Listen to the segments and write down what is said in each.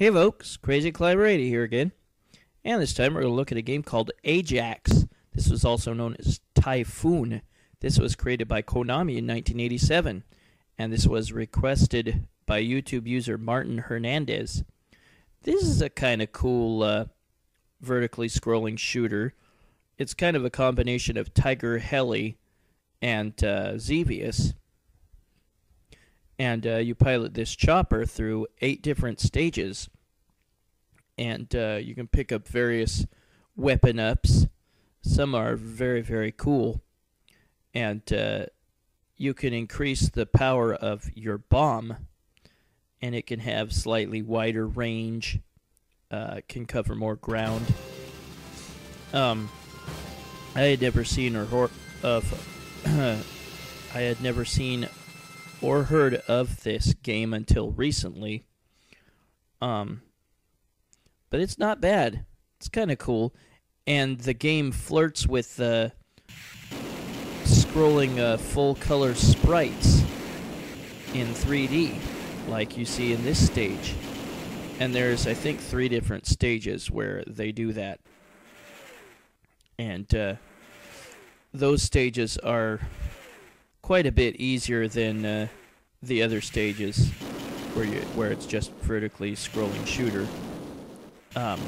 Hey folks, Crazy 80 here again. And this time we're going to look at a game called Ajax. This was also known as Typhoon. This was created by Konami in 1987. And this was requested by YouTube user Martin Hernandez. This is a kind of cool uh, vertically scrolling shooter. It's kind of a combination of Tiger Heli and uh, and uh, you pilot this chopper through eight different stages. And uh, you can pick up various weapon ups. Some are very, very cool. And uh, you can increase the power of your bomb, and it can have slightly wider range, uh, can cover more ground. Um, I had never seen or of. I had never seen or heard of this game until recently. Um, but it's not bad. It's kind of cool, and the game flirts with uh, scrolling uh, full color sprites in 3D, like you see in this stage. And there's, I think, three different stages where they do that. And uh, those stages are quite a bit easier than uh, the other stages where you where it's just vertically scrolling shooter. Um,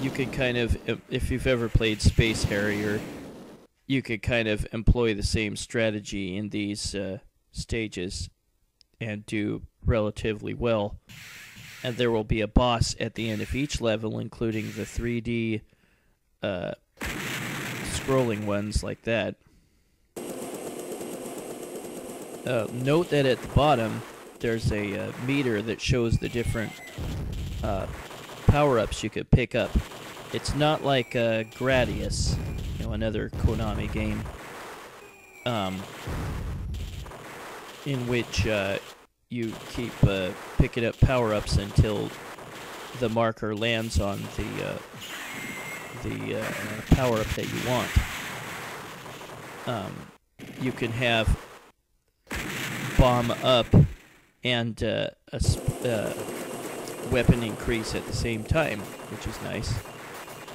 you can kind of, if you've ever played Space Harrier, you could kind of employ the same strategy in these uh, stages and do relatively well. And there will be a boss at the end of each level, including the 3D uh, scrolling ones like that. Uh, note that at the bottom, there's a uh, meter that shows the different uh, power-ups you could pick up. It's not like uh, Gradius, you know, another Konami game, um, in which uh, you keep uh, picking up power-ups until the marker lands on the uh, the power-up that you want. Um, you can have bomb up and uh, a uh, weapon increase at the same time, which is nice.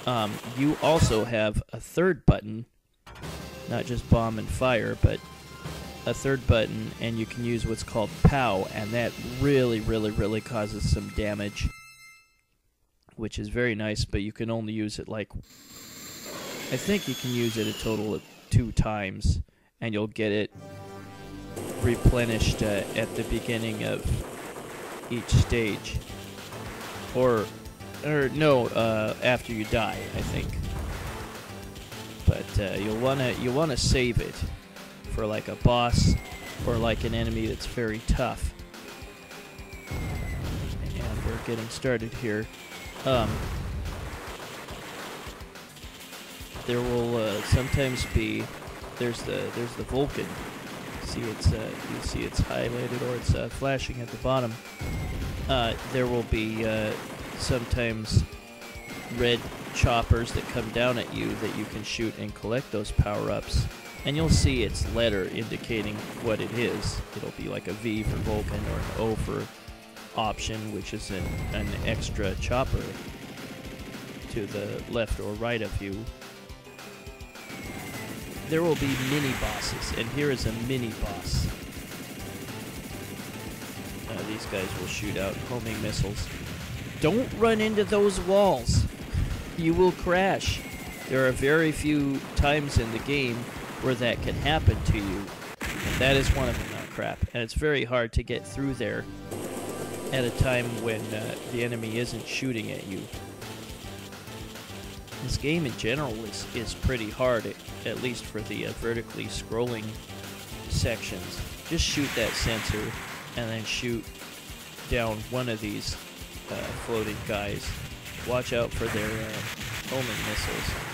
Um, you also have a third button, not just bomb and fire, but a third button, and you can use what's called POW, and that really, really, really causes some damage, which is very nice, but you can only use it like. I think you can use it a total of two times, and you'll get it replenished uh, at the beginning of each stage. Or, or no, uh, after you die, I think. But uh, you'll wanna you'll wanna save it for like a boss or like an enemy that's very tough. And we're getting started here. Um, there will uh, sometimes be there's the there's the Vulcan see it's uh, you see it's highlighted or it's uh, flashing at the bottom. Uh, there will be uh, sometimes red choppers that come down at you that you can shoot and collect those power-ups. And you'll see its letter indicating what it is. It'll be like a V for Vulcan or an O for option, which is an, an extra chopper to the left or right of you there will be mini bosses, and here is a mini boss. These guys will shoot out homing missiles. Don't run into those walls. You will crash. There are very few times in the game where that can happen to you. And that is one of them, not crap. And it's very hard to get through there at a time when uh, the enemy isn't shooting at you. This game in general is, is pretty hard, at, least for the uh, vertically scrolling sections. Just shoot that sensor and then shoot down one of these uh, floating guys. Watch out for their uh, homing missiles.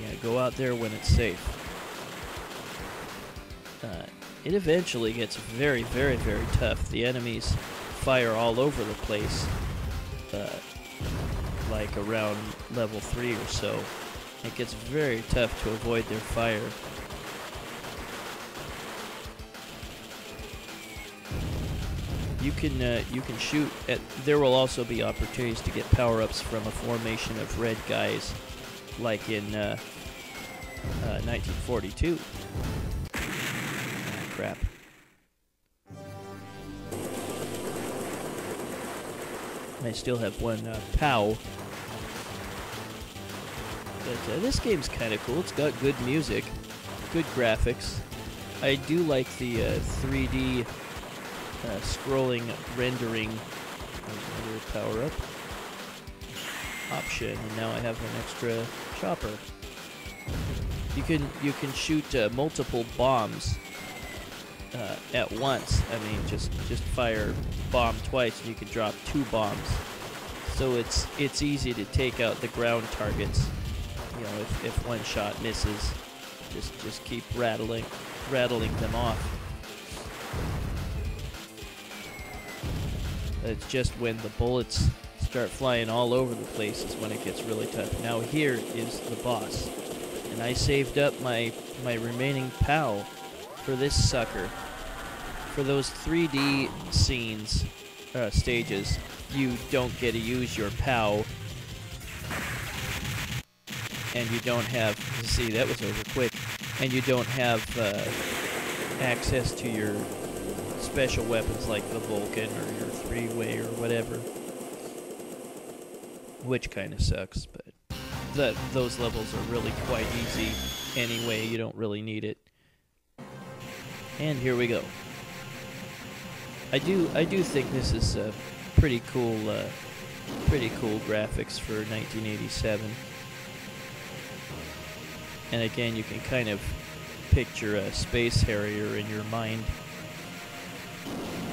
Yeah, go out there when it's safe. Uh, it eventually gets very, very, very tough. The enemies fire all over the place. Uh, like around level 3 or so. It gets very tough to avoid their fire. you can uh, you can shoot at. There will also be opportunities to get power ups from a formation of red guys, like in uh, uh, 1942. Ah, crap. I still have one uh, POW. But uh, this game's kind of cool. It's got good music, good graphics. I do like the uh, 3D uh, scrolling rendering. Another power up option, and now I have an extra chopper. You can you can shoot uh, multiple bombs uh, at once. I mean, just just fire bomb twice, and you can drop two bombs. So it's it's easy to take out the ground targets. Know, if, if one shot misses, just just keep rattling rattling them off. It's just when the bullets start flying all over the place is when it gets really tough. Now here is the boss. And I saved up my my remaining POW for this sucker. For those 3D scenes, uh, stages, you don't get to use your POW. And you don't have, see that was over quick, and you don't have uh, access to your special weapons like the Vulcan or your three-way or whatever. Which kind of sucks, but the, those levels are really quite easy anyway. You don't really need it. And here we go. I do I do think this is a pretty cool uh, pretty cool graphics for 1987. And again, you can kind of picture a space harrier in your mind.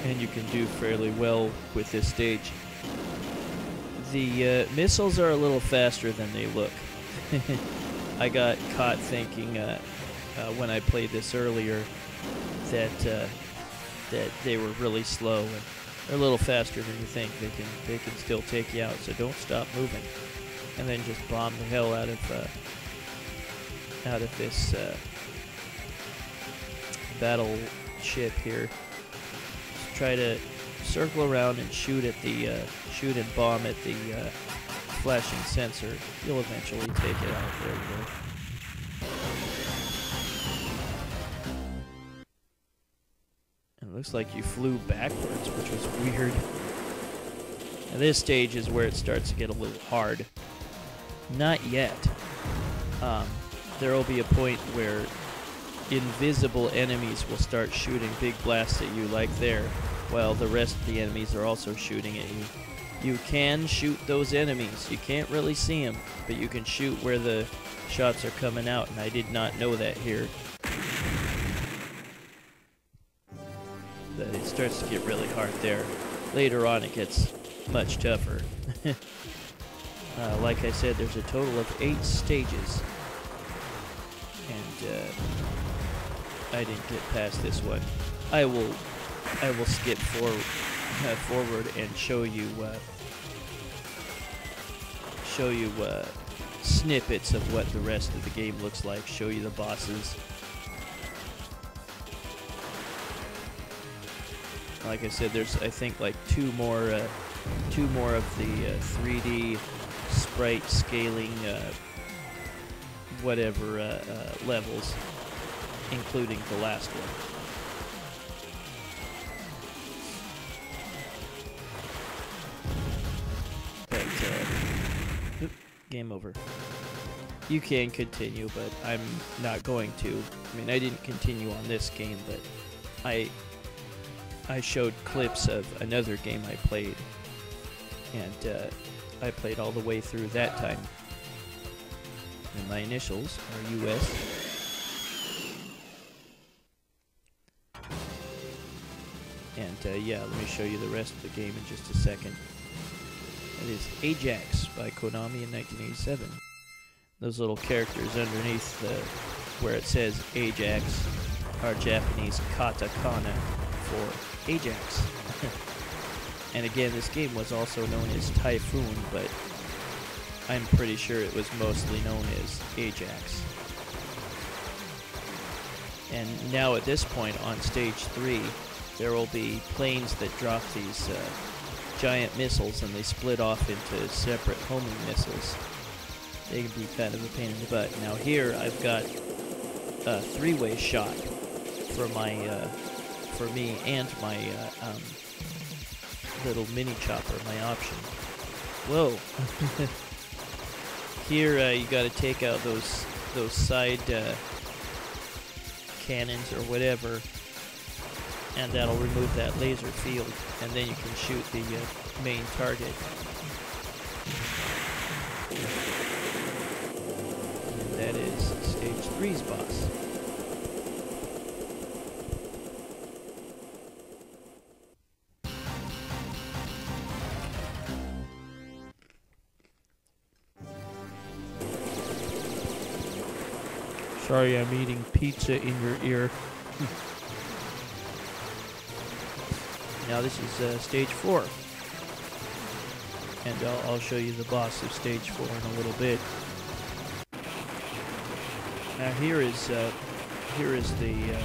And you can do fairly well with this stage. The uh, missiles are a little faster than they look. I got caught thinking uh, uh, when I played this earlier that uh, that they were really slow and they're a little faster than you think. They can they can still take you out, so don't stop moving. And then just bomb the hell out of uh, out of this uh, battleship here. Just try to circle around and shoot at the uh, shoot and bomb at the uh, flashing sensor. You'll eventually take it out. There we go. It looks like you flew backwards, which was weird. And this stage is where it starts to get a little hard. Not yet. Um, there will be a point where invisible enemies will start shooting big blasts at you like there, while the rest of the enemies are also shooting at you. You can shoot those enemies. You can't really see them, but you can shoot where the shots are coming out, and I did not know that here. That it starts to get really hard there. Later on, it gets much tougher. uh, like I said, there's a total of eight stages, uh, I didn't get past this one. I will, I will skip for, uh, forward and show you, uh, show you uh, snippets of what the rest of the game looks like. Show you the bosses. Like I said, there's I think like two more, uh, two more of the 3D sprite scaling, whatever uh, uh, levels, including the last one. But uh, game over. You can continue, but I'm not going to. I mean, I didn't continue on this game, but I I showed clips of another game I played, and uh, I played all the way through that time. And my initials are US. And uh, yeah, let me show you the rest of the game in just a second. It is Ajax by Konami in 1987. Those little characters underneath the, where it says Ajax are Japanese katakana for Ajax. and again, this game was also known as Typhoon, but I'm pretty sure it was mostly known as Ajax. And now at this point on stage 3, there will be planes that drop these uh, giant missiles and they split off into separate homing missiles. They can be kind of a pain in the butt. Now here I've got a three-way shot for my uh, for me and my uh, um, little mini chopper, my option. Whoa. Here uh, you got to take out those those side uh, cannons or whatever, and that'll remove that laser field, and then you can shoot the uh, main target. Sorry, I'm eating pizza in your ear. now this is uh, stage four. And I'll, I'll show you the boss of stage four in a little bit. Now here is uh, here is the uh,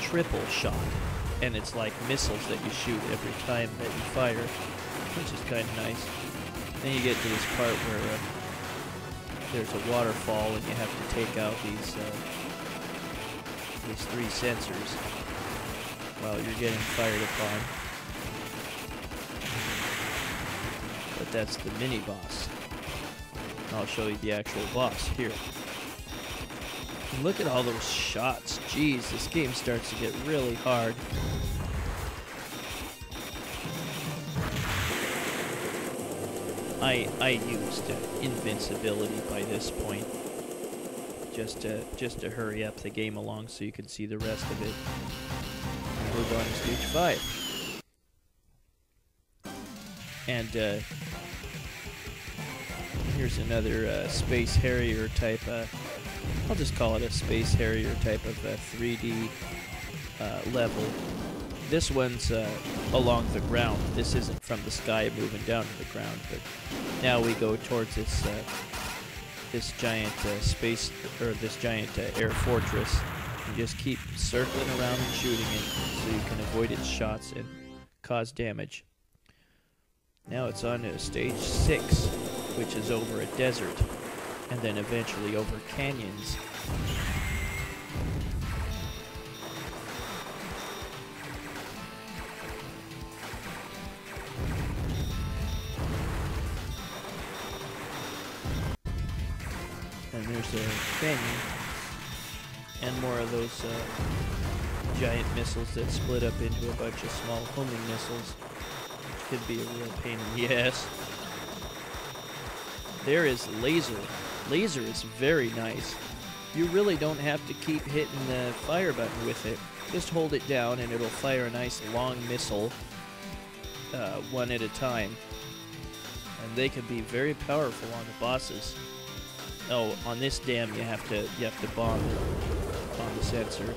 triple shot, and it's like missiles that you shoot every time that you fire, which is kind of nice. Then you get to this part where uh, there's a waterfall and you have to take out these uh, these three sensors while you're getting fired upon. But that's the mini boss. I'll show you the actual boss here. And look at all those shots. Jeez, this game starts to get really hard. I I used invincibility by this point, just to just to hurry up the game along so you can see the rest of it. Move on to stage five, and uh, here's another uh, Space Harrier type. Uh, I'll just call it a Space Harrier type of a 3D uh, level this one's uh, along the ground. This isn't from the sky moving down to the ground, but now we go towards this uh, this giant uh, space or this giant uh, air fortress. You just keep circling around and shooting it so you can avoid its shots and cause damage. Now it's on to stage six, which is over a desert, and then eventually over canyons. A canyon. And more of those uh, giant missiles that split up into a bunch of small homing missiles. Could be a real pain in the ass. There is laser. Laser is very nice. You really don't have to keep hitting the fire button with it. Just hold it down and it'll fire a nice long missile uh, one at a time. And they can be very powerful on the bosses. Oh, on this dam you have to you have to bomb on the sensor.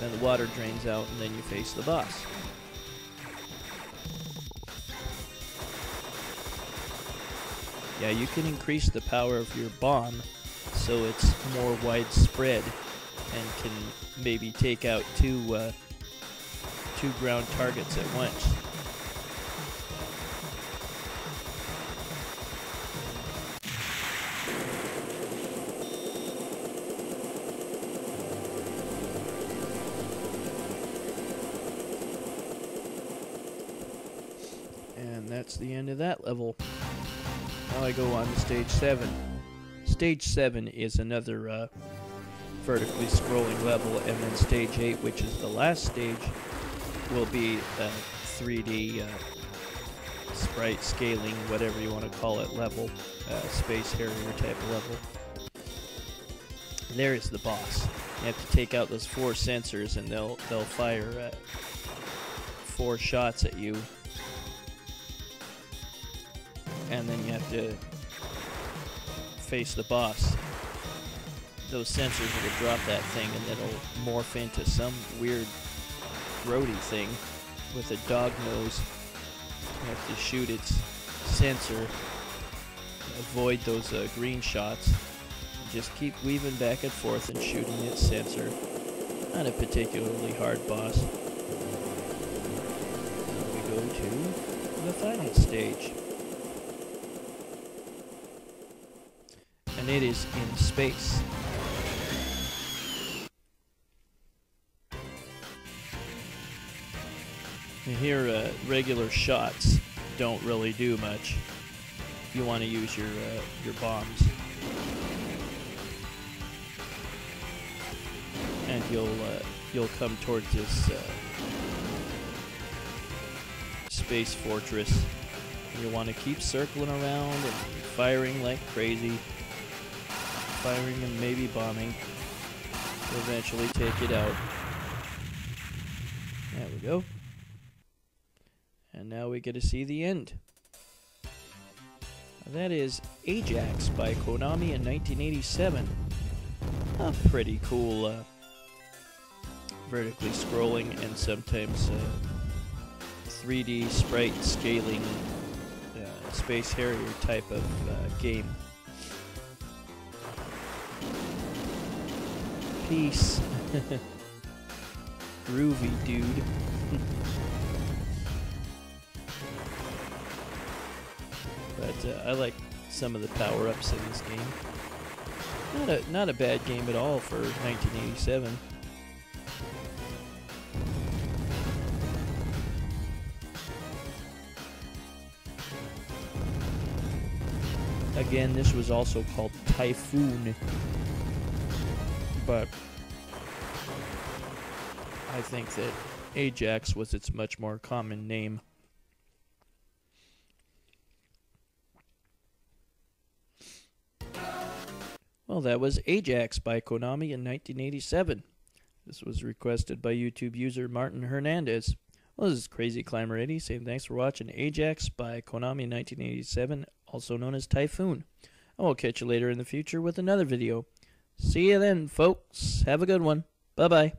Then the water drains out and then you face the boss. Yeah, you can increase the power of your bomb so it's more widespread and can maybe take out two uh, two ground targets at once. That's the end of that level. Now I go on to stage 7. Stage 7 is another uh, vertically scrolling level, and then stage 8, which is the last stage, will be a 3D uh, sprite scaling, whatever you want to call it, level, uh, Space Harrier type level. There is the boss. You have to take out those four sensors, and they'll they'll fire uh, four shots at you and then you have to face the boss. Those sensors will drop that thing and it'll morph into some weird grody thing with a dog nose. You have to shoot its sensor, avoid those uh, green shots. Just keep weaving back and forth and shooting its sensor. Not a particularly hard boss. Now we go to the final stage. And it is in space. And here, uh, regular shots don't really do much. You want to use your uh, your bombs, and you'll uh, you'll come towards this uh, space fortress. You want to keep circling around and firing like crazy, firing and maybe bombing. To eventually take it out. There we go. And now we get to see the end. That is Ajax by Konami in 1987. A pretty cool uh, vertically scrolling and sometimes uh, 3D sprite scaling uh, Space Harrier type of uh, game. Peace. Groovy, dude. but uh, I like some of the power-ups in this game. Not a not a bad game at all for 1987. Again, this was also called Typhoon, but I think that Ajax was its much more common name. Well, that was Ajax by Konami in 1987. This was requested by YouTube user Martin Hernandez. Well, this is Crazy Climber 80 saying thanks for watching Ajax by Konami in 1987, also known as Typhoon. I will catch you later in the future with another video. See you then, folks. Have a good one. Bye bye.